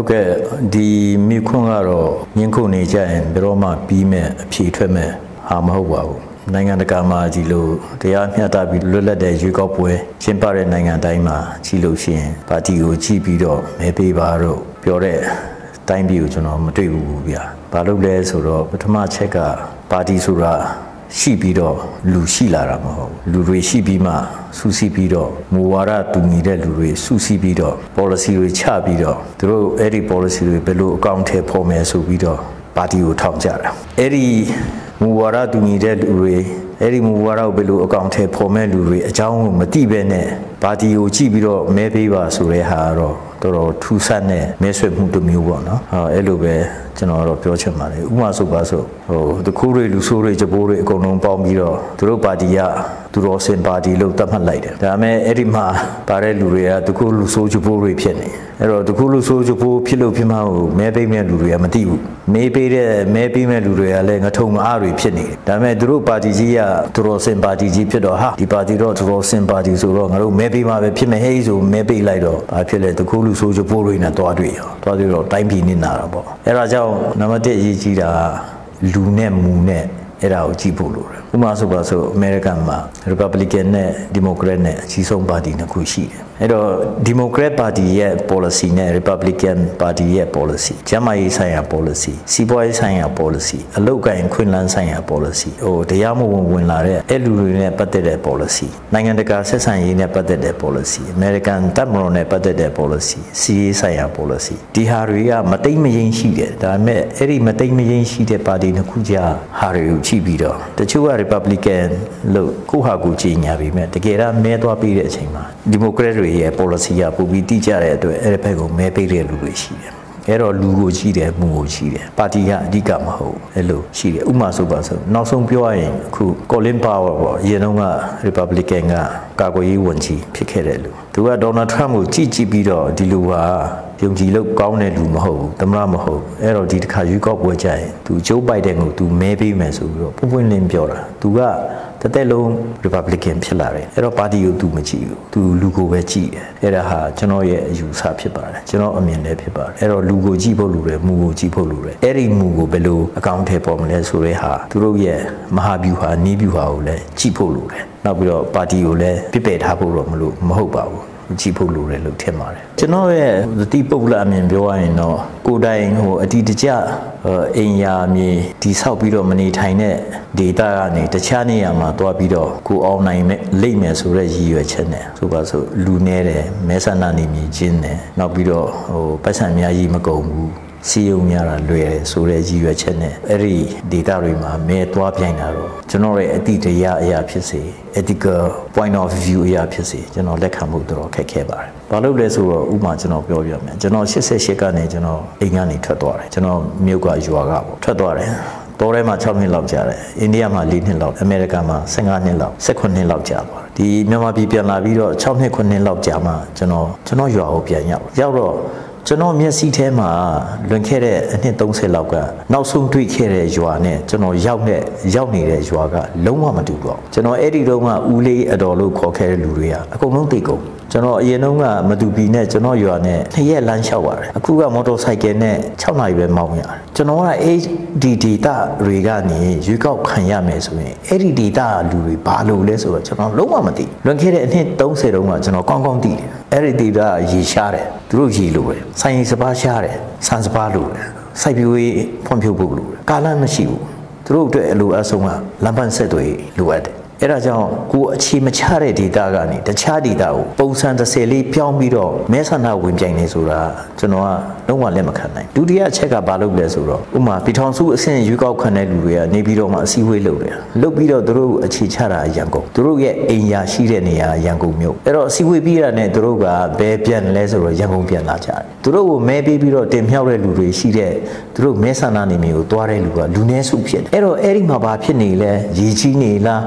ဟုတ်ကဲ့ဒီမိခွန်းကတော့မြင်းခုနေကြရင်ဘယ်တော့မှပြီးမဲ့အဖြေထွက်မဲ့ဟာမဟုတ်ပါဘူးနိုင်ငံတကာမှာကြည်လို့တရားမျှတပြီးလွတ်လပ်တဲ့ရွေးကောက်ပွဲကျင်းပတဲ့နိုင်ငံတိုင်းမှာကြည်လို့ရှိရင်ပါတီကိုကြည့်ပြီးတော့မဲပေးပါတော့ပြောတဲ့တိုင်းပြည်ကိုကျွန်တော်မတွေ့ဘူးဗျာဘာလို့လဲဆိုတော့ပထမချက်ကပါတီဆိုတာ ရှိပြီးတော့လူရှိလာတာမဟုတ်လူတွေရှိပြီးမှစုစည်းပြီးတော့မူဝါဒတူညီတဲ့လူတွေစုစည်းပြီးတော့ policy တွေချပြီးတော့သူတို့အဲ့ဒီ policy တွေဘယ်လိုအကောင့်ထဲပေါ်မယ်ဆိုပြီးတော့ပါတီကိုထောင်ကြတာအဲ့ဒီမူဝါဒတူညီတဲ့လူတွေအဲ့ဒီမူဝါဒကိုဘယ်လိုအကောင့်ထဲပေါ်မဲ့လူတွေအကြောင်းကိုမသိပဲနဲ့ပါတီကိုကြည့်ပြီးတော့မဲပေးပါဆိုတဲ့ဟာကတော့တော်တော်ထူးဆန်းတဲ့မဲဆွဲမှုတစ်မျိုးပေါ့နော်ဟာအဲ့လိုပဲကျွန်တော်တော့ပြောချင်ပါတယ်ဥပမာဆိုပါဆိုဟိုတခုတွေလူဆိုးတွေကြပိုးတွေအကုန်လုံးပေါင်းပြီးတော့သူတို့ပါတီကသူတော်စင်ပါတီလို့သတ်မှတ်လိုက်တယ်ဒါပေမဲ့အဲ့ဒီမှာပါတဲ့လူတွေကတခုလူဆိုးကြပိုးတွေဖြစ်နေအဲ့တော့တခုလူဆိုးကြပိုးဖြစ်လို့ဖြစ်မှဟိုမဲပေးမဲ့လူတွေကမသိဘူးမဲပေးတဲ့မဲပေးမဲ့လူတွေကလည်းငထုံမအားတွေဖြစ်နေတယ်ဒါပေမဲ့သူတို့ပါတီကြီးကသူတော်စင်ပါတီကြီးဖြစ်တော့ဟာဒီပါတီတော့သူတော်စင်ပါတီဆိုတော့ငါတို့မဲပေးမှပဲဖြစ်မယ်ဟဲ့ဆိုမဲပေးလိုက်တော့ဘာဖြစ်လဲတခုလူဆိုးကြပိုးတွေနဲ့တွားတွေ့ရောတွားတွေ့တော့တိုင်းပြည်နစ်နာတာပေါ့အဲ့ဒါကြောင့်နံပါတ်1အရေးကြီးတာလူနဲ့မူနဲ့အဲ့ဒါကိုကြည့်ဖို့လိုတယ်ဥပမာဆိုပါဆိုအမေရိကန်မှာ Republican နဲ့ Democrat နဲ့အကြီးဆုံးပါတီနှစ်ခုရှိတယ် အဲ့တော့ Democrat Party ရဲ့ policy နဲ့ Republican Party ရဲ့ policy ကျန်းမာရေးဆိုင်ရာ policy စီးပွားရေးဆိုင်ရာ policy အလုပ်ကိုင်ခွင့်လန်းဆိုင်ရာ policy ဟိုတရားမဝင်ဝင်လာတဲ့အဲ့လူတွေနဲ့ပတ်သက်တဲ့ policy နိုင်ငံတကာဆက်ဆံရေးနဲ့ပတ်သက်တဲ့ policy American တပ်မတော်နဲ့ပတ်သက်တဲ့ policy စီးရေးဆိုင်ရာ policy ဒီဟာတွေကမတိမ်မရင်ရှိတယ်ဒါပေမဲ့အဲ့ဒီမတိမ်မရင်ရှိတဲ့ပါတီနှစ်ခုကြားဟာတွေကိုကြည့်ပြီးတော့တချို့က Republican လို့ကိုဟာကိုကြီးညာပြီးမဲ့တကယ်တော့မဲသွားပြီးတဲ့အချိန်မှာ Democrat တွေရဲ့ policy ကပိုပြီးတိကျတဲ့အတွက်အဲ့ဒီဘက်ကိုမဲပေးတဲ့လူတွေရှိတယ်အဲ့တော့လူကိုကြီးတယ်မှုကိုကြီးတယ်ပါတီကအဓိကမဟုတ်အဲ့လိုရှိတယ်ဥပမာဆိုပါဆိုနောက်ဆုံးပြောရရင်အခု Colin Powell ပေါ့အရင်တုန်းက Republican ကကာကွယ်ရေးဝန်ကြီးဖြစ်ခဲ့တဲ့လူသူက Donald Trump ကိုကြည့်ကြည့်ပြီးတော့ဒီလူဟာ ယုံကြည်လို့ကောင်းတဲ့လူမဟုတ်ဘူးသမရမဟုတ်အဲ့တော့ဒီတစ်ခါရွေးကောက်ပွဲကြရင်သူဂျိုးဘိုက်ဒန်ကိုသူမဲပေးမယ်ဆိုပြီးတော့ပွင့်ပွင့်လင်းပြောတာသူကတသက်လုံး Republican ဖြစ်လာတယ်အဲ့တော့ပါတီကိုသူမကြည့်ဘူးသူလူကိုပဲကြည့်တယ်အဲ့ဒါဟာကျွန်တော်ရဲ့အယူဆဖြစ်ပါတယ်ကျွန်တော်အမြင်လည်းဖြစ်ပါတယ်အဲ့တော့လူကိုကြည့်ဖို့လိုတယ်မူကိုကြည့်ဖို့လိုတယ်အဲ့ဒီမူကိုဘယ်လိုအကောင့်ထဲပေါ်မလဲဆိုတဲ့ဟာသူတို့ရဲ့မဟာဗျူဟာနီးဗျူဟာကိုလည်းကြည့်ဖို့လိုတယ်နောက်ပြီးတော့ပါတီကိုလည်းပြစ်ပယ်ထားဖို့တော့မလို့မဟုတ်ပါဘူး ကြည့်ဖို့လိုတယ်လို့ထင်ပါတယ်ကျွန်တော်ရဲ့သတိပုဂ္ဂလအမြင်ပြောရရင်တော့ကိုယ်တိုင်ဟိုအတီတကျအိမ်ယာမြေဒီဆောက်ပြီးတော့မနေထိုင်တဲ့ဒေတာကနေတခြားနေရာမှာတွားပြီးတော့ကိုအောင်နိုင်မဲ့လိမ့်မယ်ဆိုတဲ့ရည်ရွယ်ချက်နဲ့ဆိုပါဆိုလူနေတယ်မဲဆန္ဒနေမြေကျင်းတယ်နောက်ပြီးတော့ဟိုပတ်စံအများကြီးမကုန်ဘူး စီယုံများတာလွယ်တယ်ဆိုတဲ့ရည်ရွယ်ချက်နဲ့အဲ့ဒီ data တွေမှာမဲသွားပြိုင်တာတော့ကျွန်တော်ရဲ့အတိတရားအရာဖြစ်စေ ethical point of view အရာဖြစ်စေကျွန်တော်လက်ခံဖို့တော်တော်ခက်ခဲပါတယ်။ဘာလို့လဲဆိုတော့ဥပမာကျွန်တော်ပြောပြမယ်။ကျွန်တော်88ကနေကျွန်တော်အိမ်ကနေထွက်သွားတယ်။ကျွန်တော်မြို့ကရွာကပေါ့ထွက်သွားတယ်။တောထဲမှာ6နှစ်လောက်ကြာတယ်။အိန္ဒိယမှာ4နှစ်လောက်အမေရိကန်မှာ15နှစ်လောက်18နှစ်လောက်ကြာသွားတယ်။ဒီမြန်မာပြည်ပြန်လာပြီးတော့6နှစ်9နှစ်လောက်ကြာမှကျွန်တော်ကျွန်တော်ရွာကိုပြန်ရောက်ရောက်တော့ ကျွန်တော်မျက်စိထဲမှာလွန်ခဲ့တဲ့အနှစ်30လောက်ကနောက်ဆုံးတွေ့ခဲ့တဲ့ရွာနဲ့ကျွန်တော်ရောက်တဲ့ရောက်နေတဲ့ရွာကလုံးဝမတူတော့ကျွန်တော်အဲ့ဒီတုန်းကဦးလေးအတော်လို့ခေါ်ခဲ့တဲ့လူတွေကအကုန်လုံးသိကုန်ကျွန်တော်အရင်တုန်းကမတူပီနဲ့ကျွန်တော်ရွာနဲ့နှစ်ရက်လမ်းလျှောက်ပါတယ်အခုကမော်တော်ဆိုင်ကယ်နဲ့6နာရီပဲမောင်းရတယ်ကျွန်တော်ကအဲ့ဒီဒေတာတွေကနေရွေးကောက်ခံရမယ်ဆိုရင်အဲ့ဒီဒေတာလူတွေဘာလို့လဲဆိုတော့ကျွန်တော်လုံးဝမသိလွန်ခဲ့တဲ့အနှစ်30တုန်းကကျွန်တော်ကောင်းကောင်းသိတယ် အဲ့ဒီဒေတာရေရှားတယ်သူတို့ရေလိုတယ်ဆိုင်စပါးရှားတယ်ဆန်စပါးလိုတယ်စိုက်ပျိုးရေးဖွံ့ဖြိုးဖို့လိုတယ်ကာလမရှိဘူးသူတို့အတွက်အလိုအဆုံးကလမ်းပန်းဆက်တွေလိုအပ်တယ် အဲ့ဒါကြောင့်ကိုအခြေမချတဲ့ data ကနေတခြား data ကိုပုံစံ30လေးပြောင်းပြီးတော့မဲဆန္ဒဝင်ပြိုင်နေဆိုတာကျွန်တော်ကလုံးဝလက်မခံနိုင်ဒုတိယအချက်ကဘာလုပ်လဲဆိုတော့ဥမာပြည်ထောင်စုအဆင့်ရွေးကောက်ခံတဲ့လူတွေကနေပြီးတော့မှအစည်းအဝေးလုပ်တယ်လုပ်ပြီးတော့သူတို့အခြေချတာရန်ကုန်သူတို့ရဲ့အိမ်ယာရှိတဲ့နေရာရန်ကုန်မြို့အဲ့တော့အစည်းအဝေးပြီးတာနဲ့သူတို့ကဘယ်ပြန်လဲဆိုတော့ရန်ကုန်ပြန်လာကြတယ်သူတို့ကိုမဲပေးပြီးတော့တင်မြှောက်တဲ့လူတွေရှိတဲ့သူတို့မဲဆန္ဒနေမျိုးကိုတွားတဲ့လူကလူနည်းစုဖြစ်တယ်အဲ့တော့အဲ့ဒီမှာဘာဖြစ်နေလဲရေကြီးနေလား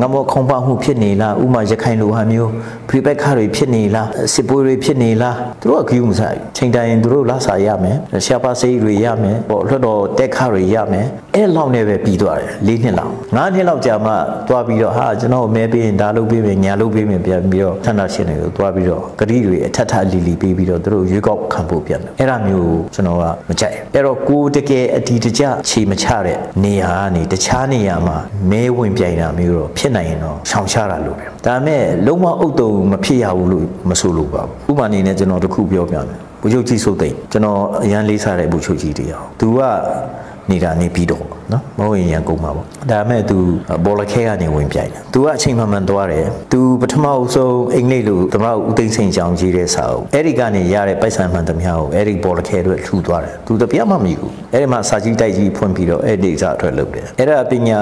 ငမောခေါင်းပါမှုဖြစ်နေလားဥမာရခိုင်လိုဟာမျိုးပရိပက်ခတွေဖြစ်နေလားစစ်ပွဲတွေဖြစ်နေလားသူတို့ကကြည့်မစားချိန်တိုင်းသူတို့လာစာရမယ်ရှာပါစေးတွေရမယ်ပေါ့လွတ်တော်တက်ခတွေရမယ် အဲ့လောက်နဲ့ပဲပြီးသွားတယ်၄နှစ်လောက်၅နှစ်လောက်ကြာမှသွားပြီးတော့ဟာကျွန်တော်မဲပေးရင်ဒါလုပ်ပေးမယ်ညာလုပ်ပေးမယ်ပြန်ပြီးတော့ဆန္ဒရှင်တွေကိုသွားပြီးတော့ဂရီတွေအထက်ထအလီလီပေးပြီးတော့သူတို့ရွေးကောက်ခံဖို့ပြန်တယ်အဲ့ဒါမျိုးကျွန်တော်ကမကြိုက်အဲ့တော့ကိုတကယ်အဒီတကြခြေမချတဲ့နေရာကနေတခြားနေရာမှာမဲဝင်ပြိုင်တာမျိုးတော့ဖြစ်နိုင်ရင်တော့ရှောင်ရှားတာလို့ပဲဒါပေမဲ့လုံးဝအုတ်တုံမဖြစ်ရဘူးလို့မဆိုလိုပါဘူးဥပမာအနေနဲ့ကျွန်တော်တခုပြောပြမယ် ဘုချုပ်ကြီးစိုးသိန်းကျွန်တော်အရန်လေးစားတဲ့ဘုချုပ်ကြီးတရားသူကနေတာနေပြီးတော့နော်မဟုတ်ရင်ရန်ကုန်မှာပေါ့ဒါပေမဲ့ तू ဘောလခဲကနေဝင်ပြိုင်တယ် तू ကအချိန်မှန်မှန်သွားတယ် तू ပထမအဆုံးအင်္ဂလိပ်လိုသမရဦးသိန်းစိန်ကြောင်ကြီးတဲ့စာအုပ်အဲ့ဒီကနေရတဲ့ပိုက်ဆံမှန်သမျှကိုအဲ့ဒီဘောလခဲတို့ထူသွားတယ် तू တပြတ်မှမမြည်ဘူးအဲ့ဒီမှာစာကြီးတိုက်ကြီးဖွင့်ပြီးတော့အဲ့ဒီစာအတွက်လုပ်တယ်အဲ့ဒါပညာ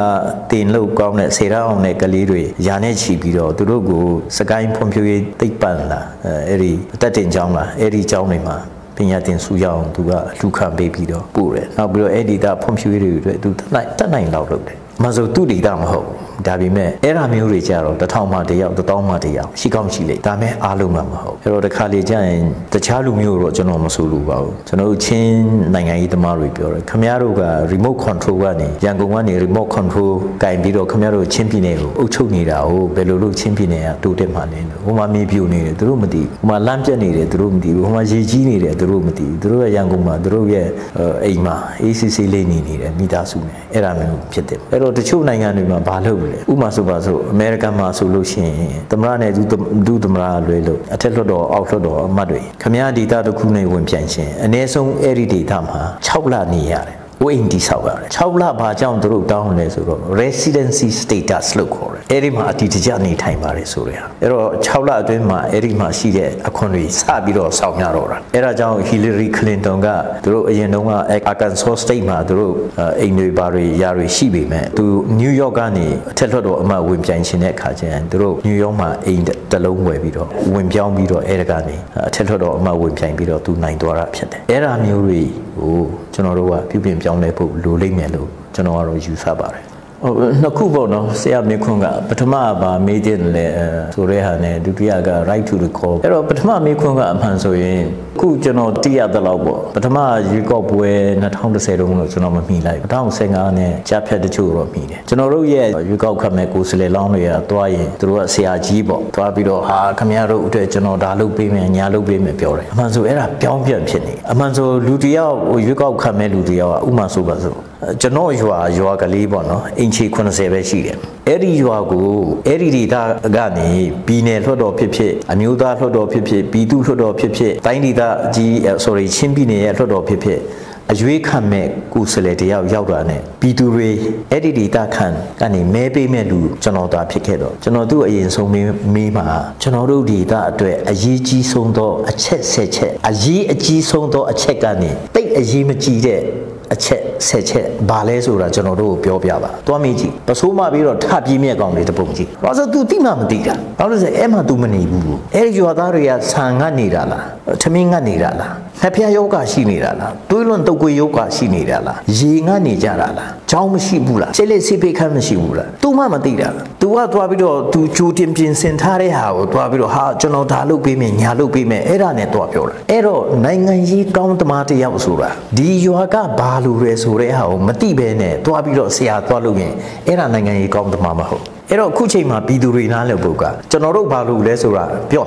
တင်လို့ကောင်းတဲ့စေရအောင်တဲ့ကလေးတွေယာနဲ့ချီပြီးတော့သူတို့ကိုစကိုင်းဖွံ့ဖြိုးရေးသိပ္ပံလာအဲ့ဒီအသက်တင်ကျောင်းလာအဲ့ဒီကျောင်းတွေမှာ ာ ပညာသင်ဆုရအောင်သူကလူခံပေးပြီးတော့ပို့တယ်နောက်ပြီးတော့အဲ့ဒီတာဖွံ့ဖြိုးရေးတွေအတွက်သူတနိုင်တနိုင်လောက်လုပ်တယ် မဆိုသူ့ဒေတာမဟုတ်ဒါပေမဲ့အဲ့ဒါမျိုးတွေကြတော့တစ်ထောင်မှတစ်ယောက်တစ်တောင်းမှတစ်ယောက်ရှိကောင်းရှိလိမ့်ဒါမဲ့အားလုံးမှမဟုတ်အဲ့တော့တစ်ခါလေကြာရင်တခြားလူမျိုးတော့ကျွန်တော်မဆိုလို့ပါဘူးကျွန်တော်တို့ချင်းနိုင်ငံရေးသမားတွေပြောတယ်ခမရတို့က remote control ကနေရန်ကုန်ကနေ remote control ကင်ပြီးတော့ခမရတို့ချင်းပြည်နယ်ကိုအုပ်ချုပ်နေတာကိုဘယ်လိုလုပ်ချင်းပြည်နယ်ကတိုးတက်မှလဲဟိုမှာမြေပြိုနေတယ်သူတို့မသိဘူးဟိုမှာလမ်းပြတ်နေတယ်သူတို့မသိဘူးဟိုမှာရေကြီးနေတယ်သူတို့မသိဘူးသူတို့ရဲ့ရန်ကုန်မှာသူတို့ရဲ့အိမ်မှာ ACC လေးနေနေတယ်မိသားစုနဲ့အဲ့ဒါမျိုးဖြစ်တယ်အဲ့တော့တချို့နိုင်ငံတွေမှာဘာလုပ်လဲဥမာဆိုပါဆိုအမေရိကန်မှာဆိုလို့ရှိရင်သမရနဲ့ဒုသမရလွဲလို့အထက်လွှတ်တော်အောက်လွှတ်တော်အမတ်တွေခမရဒေတာတစ်ခုနဲ့ဝင်ပြန်ရှင်အ ਨੇ ဆုံးအဲ့ဒီဒေတာမှာ6လနေရတယ် ဝိန်တီဆောက်ရတယ်6လဘာကြောင့်သူတို့တောင်းလဲဆိုတော့ residency status လို့ခေါ်တယ်အဲ့ဒီမှာအတီတကြနေထိုင်ပါတယ်ဆိုရအဲ့တော့6လအတွင်းမှာအဲ့ဒီမှာရှိတဲ့အခွင့်အရေးစပြီးတော့ဆောင်ရတော့တာအဲ့ဒါကြောင့် Hillary Clinton ကသူတို့အရင်တုန်းက Arkansas State မှာသူတို့အိမ်တွေဘာတွေယာတွေရှိပေမဲ့သူ New York ကနေအထက်လွှတ်တော်အမတ်ဝင်ပြိုင်ရှင်တဲ့အခါကျရင်သူတို့ New York မှာအိမ်တစ်လုံးဝယ်ပြီးတော့ဝင်ပြောင်းပြီးတော့အဲ့ဒါကနေအထက်လွှတ်တော်အမတ်ဝင်ပြိုင်ပြီးတော့သူနိုင်သွားတာဖြစ်တယ်အဲ့ဒါမျိုးတွေကို ကျွန်တော်တို့ကပြုပြင်ပြောင်းလဲဖို့လိုလိမ့်မယ်လို့ကျွန်တော်ကတော့ယူဆပါတယ် ဟိုနှစ်ခုပေါ့နော်ဆရာမြခွန်းကပထမကဗာမေးတဲ့လေဆိုတဲ့ဟာနဲ့ဒုတိယက right to recall အဲ့တော့ပထမမေးခွန်းကအမှန်ဆိုရင်ခုကျွန်တော်တိရတဲ့လောက်ပေါ့ပထမရွေးကောက်ပွဲ2010တုန်းလို့ကျွန်တော်မမှီလိုက်2015နဲ့ကြားဖြတ်တချို့တော့မှီတယ်ကျွန်တော်တို့ရဲ့ရွေးကောက်ခတ်မဲ့ကိုယ်စလေလောင်းတွေကသွားရင်သူတို့ကဆရာကြီးပေါ့သွားပြီးတော့ဟာခမရတို့အတွက်ကျွန်တော်ဒါလုပ်ပေးမယ်ညာလုပ်ပေးမယ်ပြောတယ်အမှန်ဆိုအဲ့ဒါပြောင်းပြန်ဖြစ်နေအမှန်ဆိုလူတယောက်ရွေးကောက်ခတ်မဲ့လူတယောက်ကဥမာဆိုပါဆို ကျွန်တော်ရွာရွာကလေးပေါ့နော်အင်ချီ80ပဲရှိတယ်အဲ့ဒီရွာကိုအဲ့ဒီဒေသကနေပြည်နယ်လွှတ်တော်ဖြစ်ဖြစ်အမျိုးသားလွှတ်တော်ဖြစ်ဖြစ်ပြည်သူ့လွှတ်တော်ဖြစ်ဖြစ်တိုင်းဒေသကြီး sorry ချင်းပြည်နယ်ရဲ့လွှတ်တော်ဖြစ်ဖြစ်အရွေးခံမဲ့ကိုယ်စလဲတယောက်ရောက်တာနဲ့ပြည်သူတွေအဲ့ဒီဒေတာခံကနေမဲပေးမဲ့လူကျွန်တော်သာဖြစ်ခဲ့တော့ကျွန်တော်သူ့အရင်ဆုံးမေးမှာကျွန်တော်တို့ဒေတာအတွက်အရေးကြီးဆုံးသောအချက်ဆက်ချက်အရေးအကြီးဆုံးသောအချက်ကနေတိတ်အရေးမကြီးတဲ့ အချက်ဆက်ချက်ဘာလဲဆိုတာကျွန်တော်တို့ကိုပြောပြပါသွားမေးကြည့်ပစိုးမပြီးတော့ထပြင်းမြက်ကောင်တွေတပုံကြည့်ဘာလို့ဆို तू တိမှမသိတာဘာလို့ဆိုအဲ့မှာ तू မနေဘူးအဲ့ဒီရွာသားတွေကဆန်ငတ်နေတာလားထမင်းငတ်နေတာလားနှဖျားယောဂရှိနေတာလားတွေးလွန်တုတ်ကွေယောဂရှိနေတာလားရေငတ်နေကြတာလားကြောင်းမရှိဘူးလားစိတ်လေးစိပိခတ်မရှိဘူးလား तू မှမသိတာ तू ကသွားပြီးတော့ तू ကြိုတင်ပြင်ဆင်ထားတဲ့ဟာကိုသွားပြီးတော့ဟာကျွန်တော်ဒါလုပ်ပေးမယ်ညာလုပ်ပေးမယ်အဲ့ဒါနဲ့သွားပြောတာအဲ့တော့နိုင်ငံရေးကောင်းသမားတယောက်ဆိုတာဒီရွာကဘာ လို့လဲဆိုတဲ့ဟာကိုမသိဘဲနဲ့သွားပြီးတော့ဆရာသွားလို့ရင်အဲ့ဒါနိုင်ငံရေးကောင်းသမားမဟုတ်အဲ့တော့အခုချိန်မှာပြည်သူတွေနားလည်ဖို့ကကျွန်တော်တို့ဘာလို့လဲဆိုတာပြော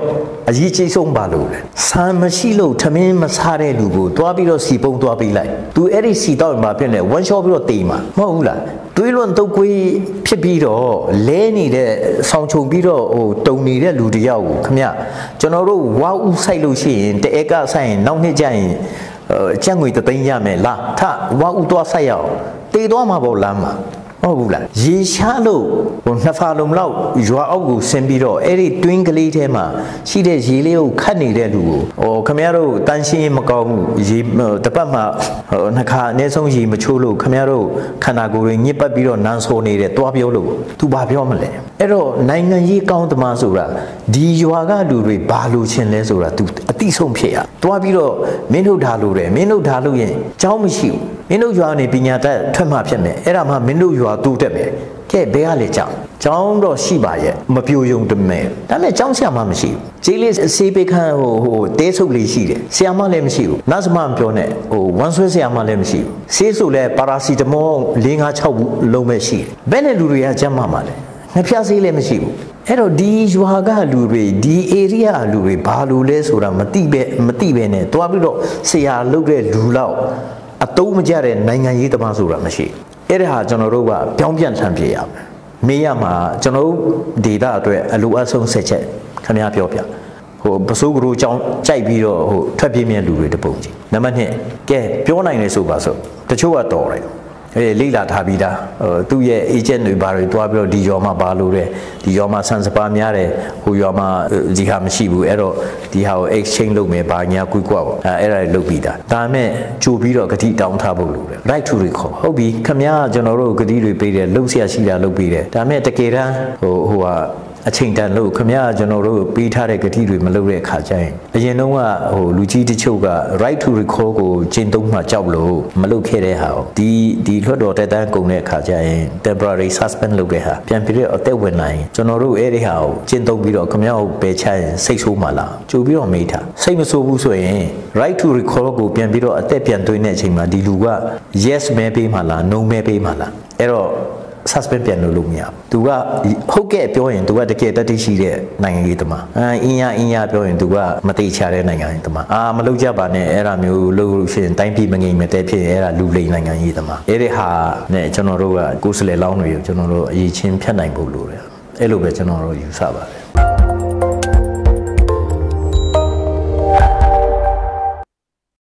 အရေးကြီးဆုံးဘာလို့လဲဆံမရှိလို့ထမင်းမစားတဲ့လူကိုသွားပြီးတော့စီပုံသွားပေးလိုက်သူအဲ့ဒီစီတော့မှာဖြစ်နေဝမ်ရှော့ပြီးတော့တေးမှာမဟုတ်ဘူးလားတွေးလွန်တုတ်ကွေးဖြစ်ပြီးတော့လဲနေတဲ့ဆောင်းချုံပြီးတော့ဟိုတုံနေတဲ့လူတယောက်ကိုခမကျွန်တော်တို့ဝါဥဆိုင်လို့ရှိရင်တဧကဆိုင်ရင်နောက်နှစ်ကျရင် ကြက်ငွေတသိန်းရမယ်လားထဝါဥသွားဆိုင်ရအောင်တေးသွားမှာပေါ့လမ်းမှာဟုတ်ဘူးလားရေရှားလို့ဟိုနှစ်ဖာလုံးလောက်ရွာအောက်ကိုဆင်းပြီးတော့အဲ့ဒီတွင်းကလေးထဲမှာရှိတဲ့ရေလေးကိုခတ်နေတဲ့လူကိုဟိုခမရတို့တန်းရှင်းမကောင်းဘူးရေတပတ်မှဟိုနှစ်ခါအနည်းဆုံးရေမချိုးလို့ခမရတို့ခန္ဓာကိုယ်တွေညစ်ပတ်ပြီးတော့နန်းဆိုးနေတယ်တွားပြောလို့သူဘာပြောမလဲအဲ့တော့နိုင်ငံရေးကောင်းသမားဆိုတာဒီရွာကလူတွေဘာလို့ချင်းလဲဆိုတာ तू အ တိဆုံးဖြစ်ရသွားပြီးတော့မင်းတို့ဓာလို့တယ်မင်းတို့ဓာလို့ရင်အကြောင်းမရှိဘူးမင်းတို့ရွာနေပညာတတ်ထွက်မှဖြစ်မယ်အဲ့ဒါမှမင်းတို့ရွာတူးတက်မယ်ကဲဘယ်ကလေကြောင်းကျောင်းတော့ရှိပါရဲ့မပြိုယုံတမဲဒါပေမဲ့ကျောင်းဆရာမမရှိဘူးဂျေးလေးဆေးပိခန့်ဟိုဟိုတဲဆုပ်လေးရှိတယ်ဆရာမလည်းမရှိဘူးနတ်စမပြောနဲ့ဟိုဝမ်ဆွဲဆရာမလည်းမရှိဘူးဆေးဆိုလည်းပါရာစီတမော၄၅၆လုံးပဲရှိတယ်ဘယ်နဲ့လူတွေကကျမ်းမာမှာလဲ ငဖျားဆေးလည်းမရှိဘူးအဲ့တော့ဒီရွာကလူတွေဒီ area လူတွေဘာလို့လဲဆိုတာမသိပဲမသိပဲနဲ့တွားပြီးတော့ဆရာလုပ်တဲ့လူလောက်အတုံးမကြတဲ့နိုင်ငံရေးတမဆိုတာမရှိအဲ့ဒါဟာကျွန်တော်တို့ကပြောင်းပြန်လှန်ပြရမယ်မေးရမှာကျွန်တော်တို့ဒေတာအတွက်အလိုအပ်ဆုံးဆက်ချက်ခင်ဗျားပြောပြဟိုပစိုးကရိုးအကြောင်းကြိုက်ပြီးတော့ဟိုထွက်ပြေးမြဲလူတွေတပုံကြီးနံပါတ်1ကဲပြောနိုင်လေဆိုပါဆိုတချို့ကတော်တယ် အဲလိလာထားပြီးသားဟိုသူ့ရဲ့ agent တွေဘာတွေတွားပြီးတော့ဒီရောမှာပါလို့တဲ့ဒီရောမှာဆန်စပါများတယ်ဟိုရောမှာဒီဟာမရှိဘူးအဲ့တော့ဒီဟာကို exchange လုပ်မယ်ဘာညာကွီကွာပေါ့အဲအဲ့ဒါတွေလုပ်ပြီးသားဒါမဲ့ကြိုပြီးတော့ဂတိတောင်းထားဖို့လိုတယ် right to recall ဟုတ်ပြီခမည်းကျွန်တော်တို့ဂတိတွေပေးတယ်လှုပ်ရှားရှိတာလှုပ်ပြီးတယ်ဒါမဲ့တကယ်တမ်းဟိုဟိုဟာ အချိန်တန်လို့ခမရကျွန်တော်တို့ပေးထားတဲ့ဂတိတွေမလုပ်တဲ့အခါကျရင်အရင်တုန်းကဟိုလူကြီးတချို့က right to recall ကိုကျင့်သုံးမှကြောက်လို့မလုပ်ခဲ့တဲ့ဟာဒီဒီလွှတ်တော်တက်တန်းကုန်တဲ့အခါကျရင် temporary suspend လုပ်တဲ့ဟာပြန်ပြီးတော့အသက်ဝင်နိုင်ကျွန်တော်တို့အဲ့ဒီဟာကိုကျင့်သုံးပြီးတော့ခမရကိုပယ်ချရင်စိတ်ဆိုးမှလားကြိုပြီးတော့မေးထားစိတ်မဆိုးဘူးဆိုရင် right to recall ကိုပြန်ပြီးတော့အသက်ပြန်သွင်းတဲ့အချိန်မှာဒီလူက yes မဲပေးမှလား no မဲပေးမှလားအဲ့တော့ suspend ပြန်လို့လို့မရဘူး။ तू ကဟုတ်ကဲ့ပြောရင် तू ကတကယ်တတိရှိတဲ့နိုင်ငံရေးသမား။အာအင်းရအင်းရပြောရင် तू ကမတိချတဲ့နိုင်ငံရေးသမား။အာမလုပ်ကြပါနဲ့အဲ့ဒါမျိုးလုပ်လို့ရှိရင်တိုင်းပြည်မငြိမ်မသက်ဖြစ်ရင်အဲ့ဒါလူလိမ်နိုင်ငံရေးသမား။အဲ့ဒီဟာနဲ့ကျွန်တော်တို့ကကိုယ်စလဲလောင်းတွေကိုကျွန်တော်တို့အရေးချင်းဖြတ်နိုင်ဖို့လိုတယ်။အဲ့လိုပဲကျွန်တော်တို့ယူဆပါတယ်။